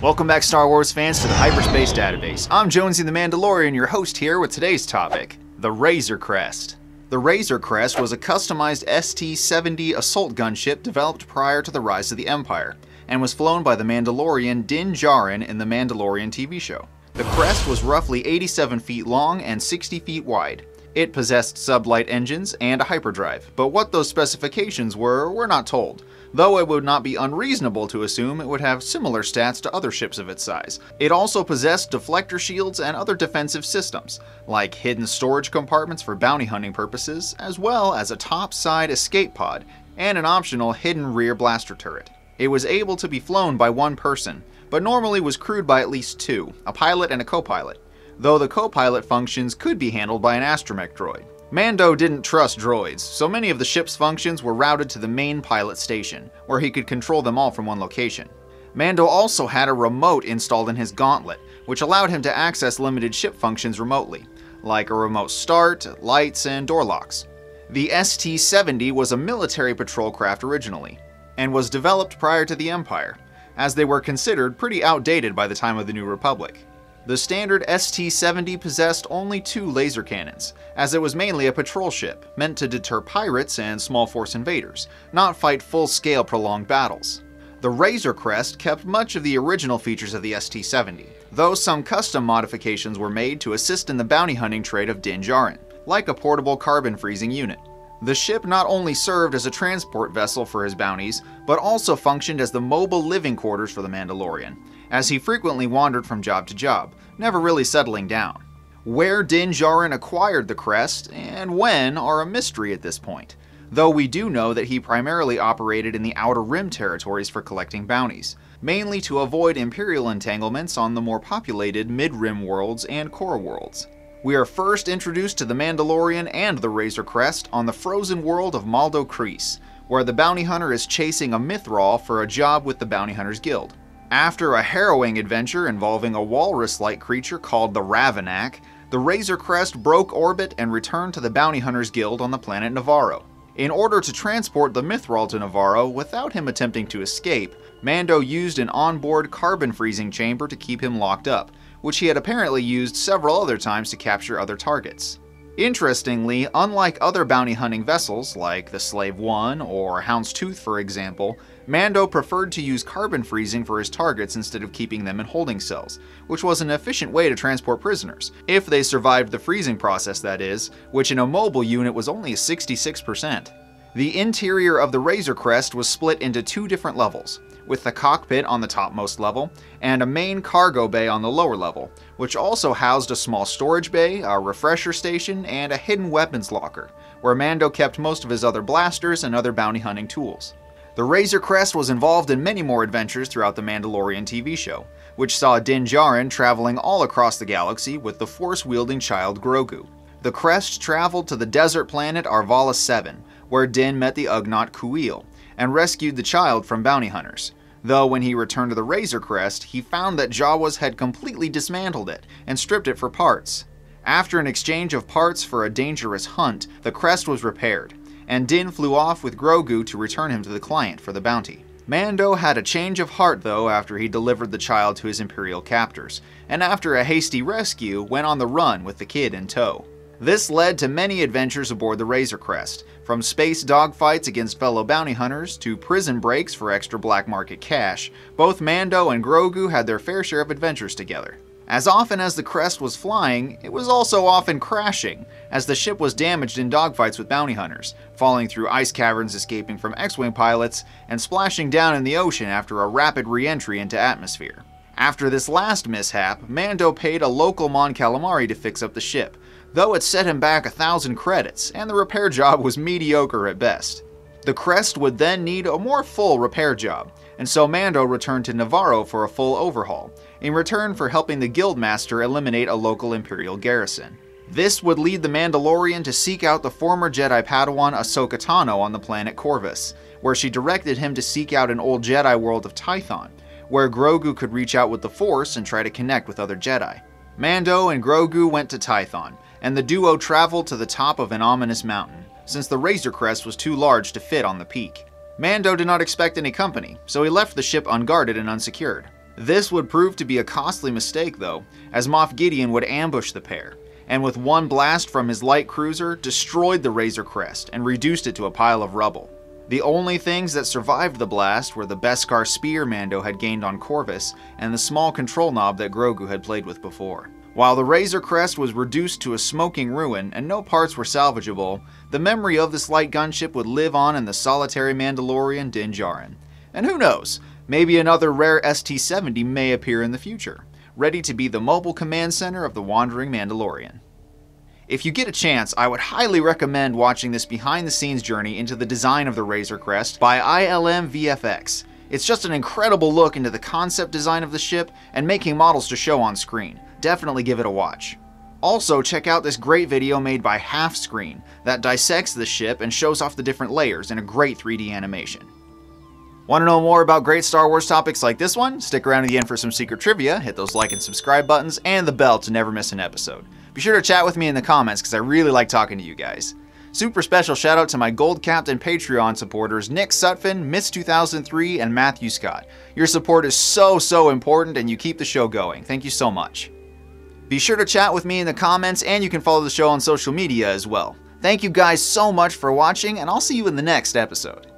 Welcome back, Star Wars fans, to the Hyperspace Database. I'm Jonesy the Mandalorian, your host here with today's topic the Razor Crest. The Razor Crest was a customized ST 70 assault gunship developed prior to the rise of the Empire, and was flown by the Mandalorian Din Djarin in the Mandalorian TV show. The crest was roughly 87 feet long and 60 feet wide. It possessed sublight engines and a hyperdrive, but what those specifications were, we're not told though it would not be unreasonable to assume it would have similar stats to other ships of its size. It also possessed deflector shields and other defensive systems, like hidden storage compartments for bounty hunting purposes, as well as a top-side escape pod and an optional hidden rear blaster turret. It was able to be flown by one person, but normally was crewed by at least two, a pilot and a co-pilot, though the co-pilot functions could be handled by an astromech droid. Mando didn't trust droids, so many of the ship's functions were routed to the main pilot station, where he could control them all from one location. Mando also had a remote installed in his gauntlet, which allowed him to access limited ship functions remotely, like a remote start, lights, and door locks. The ST-70 was a military patrol craft originally, and was developed prior to the Empire, as they were considered pretty outdated by the time of the New Republic. The standard ST-70 possessed only two laser cannons, as it was mainly a patrol ship, meant to deter pirates and small force invaders, not fight full-scale prolonged battles. The Razor Crest kept much of the original features of the ST-70, though some custom modifications were made to assist in the bounty hunting trade of Din Djarin, like a portable carbon freezing unit. The ship not only served as a transport vessel for his bounties, but also functioned as the mobile living quarters for the Mandalorian, as he frequently wandered from job to job, never really settling down. Where Din Djarin acquired the crest, and when, are a mystery at this point, though we do know that he primarily operated in the Outer Rim territories for collecting bounties, mainly to avoid Imperial entanglements on the more populated Mid-Rim worlds and Core worlds. We are first introduced to the Mandalorian and the Razor Crest on the frozen world of Maldo Kreis, where the bounty hunter is chasing a Mythrol for a job with the Bounty Hunters Guild. After a harrowing adventure involving a walrus-like creature called the Ravinak, the Razor Crest broke orbit and returned to the Bounty Hunters Guild on the planet Nevarro. In order to transport the Mythrol to Nevarro without him attempting to escape, Mando used an onboard carbon freezing chamber to keep him locked up, which he had apparently used several other times to capture other targets. Interestingly, unlike other bounty hunting vessels, like the Slave One or Houndstooth for example, Mando preferred to use carbon freezing for his targets instead of keeping them in holding cells, which was an efficient way to transport prisoners, if they survived the freezing process that is, which in a mobile unit was only 66%. The interior of the Razor Crest was split into two different levels, with the cockpit on the topmost level, and a main cargo bay on the lower level, which also housed a small storage bay, a refresher station, and a hidden weapons locker, where Mando kept most of his other blasters and other bounty hunting tools. The Razor Crest was involved in many more adventures throughout the Mandalorian TV show, which saw Din Djarin traveling all across the galaxy with the force-wielding child Grogu. The Crest traveled to the desert planet Arvala 7, where Din met the Ugnaught Kuiil, and rescued the child from bounty hunters. Though when he returned to the Razor Crest, he found that Jawas had completely dismantled it and stripped it for parts. After an exchange of parts for a dangerous hunt, the crest was repaired, and Din flew off with Grogu to return him to the client for the bounty. Mando had a change of heart though after he delivered the child to his Imperial captors, and after a hasty rescue, went on the run with the kid in tow. This led to many adventures aboard the Razor Crest, from space dogfights against fellow bounty hunters to prison breaks for extra black market cash. Both Mando and Grogu had their fair share of adventures together. As often as the crest was flying, it was also often crashing, as the ship was damaged in dogfights with bounty hunters, falling through ice caverns escaping from X-Wing pilots, and splashing down in the ocean after a rapid re-entry into atmosphere. After this last mishap, Mando paid a local Mon Calamari to fix up the ship, though it set him back a thousand credits, and the repair job was mediocre at best. The crest would then need a more full repair job, and so Mando returned to Nevarro for a full overhaul, in return for helping the Guildmaster eliminate a local Imperial garrison. This would lead the Mandalorian to seek out the former Jedi Padawan Ahsoka Tano on the planet Corvus, where she directed him to seek out an old Jedi world of Tython, where Grogu could reach out with the Force and try to connect with other Jedi. Mando and Grogu went to Tython, and the duo traveled to the top of an ominous mountain, since the Razor Crest was too large to fit on the peak. Mando did not expect any company, so he left the ship unguarded and unsecured. This would prove to be a costly mistake, though, as Moff Gideon would ambush the pair, and with one blast from his light cruiser, destroyed the Razor Crest and reduced it to a pile of rubble. The only things that survived the blast were the Beskar spear Mando had gained on Corvus and the small control knob that Grogu had played with before. While the Razor Crest was reduced to a smoking ruin and no parts were salvageable, the memory of this light gunship would live on in the solitary Mandalorian Din Djarin. And who knows, maybe another rare ST-70 may appear in the future, ready to be the mobile command center of the Wandering Mandalorian. If you get a chance, I would highly recommend watching this behind the scenes journey into the design of the Razor Crest by ILM VFX. It's just an incredible look into the concept design of the ship and making models to show on screen. Definitely give it a watch. Also, check out this great video made by Halfscreen that dissects the ship and shows off the different layers in a great 3D animation. Want to know more about great Star Wars topics like this one? Stick around to the end for some secret trivia, hit those like and subscribe buttons, and the bell to never miss an episode. Be sure to chat with me in the comments because I really like talking to you guys. Super special shout out to my Gold Captain Patreon supporters Nick Sutphin, Miss2003, and Matthew Scott. Your support is so, so important and you keep the show going. Thank you so much. Be sure to chat with me in the comments and you can follow the show on social media as well. Thank you guys so much for watching and I'll see you in the next episode.